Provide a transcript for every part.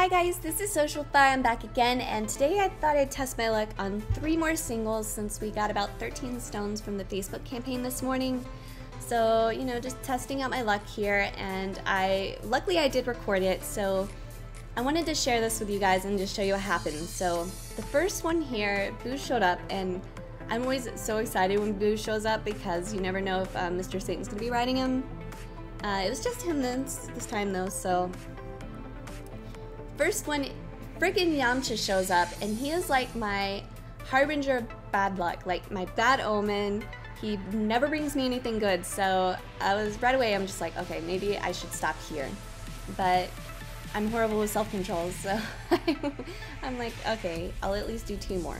Hi guys, this is Social Fire. I'm back again, and today I thought I'd test my luck on three more singles since we got about 13 stones from the Facebook campaign this morning. So, you know, just testing out my luck here, and I luckily I did record it, so I wanted to share this with you guys and just show you what happened. So, the first one here, Boo showed up, and I'm always so excited when Boo shows up because you never know if uh, Mr. Satan's gonna be riding him. Uh, it was just him this, this time though, so First one, friggin' Yamcha shows up, and he is like my harbinger of bad luck, like my bad omen. He never brings me anything good, so I was right away, I'm just like, okay, maybe I should stop here. But I'm horrible with self-control, so I'm like, okay, I'll at least do two more.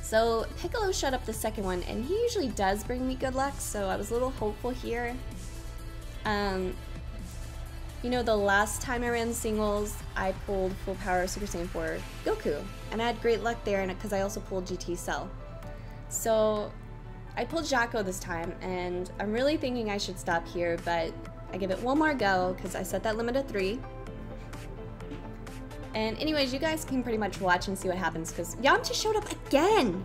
So Piccolo showed up the second one, and he usually does bring me good luck, so I was a little hopeful here. Um, you know, the last time I ran singles, I pulled full power Super Saiyan 4 Goku, and I had great luck there because I also pulled GT Cell. So I pulled Jaco this time, and I'm really thinking I should stop here, but I give it one more go because I set that limit at three. And anyways, you guys can pretty much watch and see what happens because Yamcha showed up again!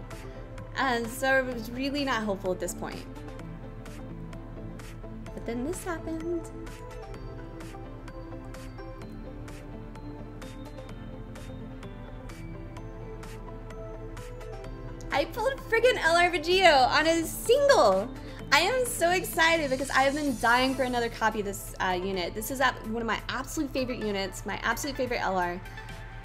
And so it was really not hopeful at this point. But then this happened. I pulled friggin' LR Vegito on a single. I am so excited because I have been dying for another copy of this uh, unit. This is one of my absolute favorite units, my absolute favorite LR.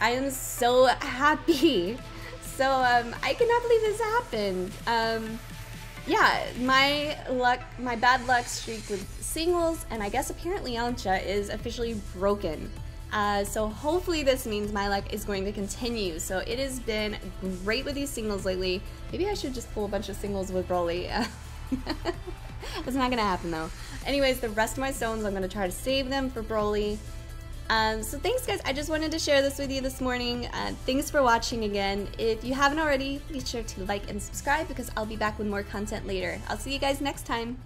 I am so happy. So um, I cannot believe this happened. Um, yeah, my luck, my bad luck streak with singles, and I guess apparently Yamcha is officially broken. Uh, so hopefully this means my luck is going to continue. So it has been great with these singles lately. Maybe I should just pull a bunch of singles with Broly. That's not gonna happen though. Anyways, the rest of my stones, I'm gonna try to save them for Broly. Um, so thanks guys, I just wanted to share this with you this morning. Uh, thanks for watching again. If you haven't already, be sure to like and subscribe because I'll be back with more content later. I'll see you guys next time.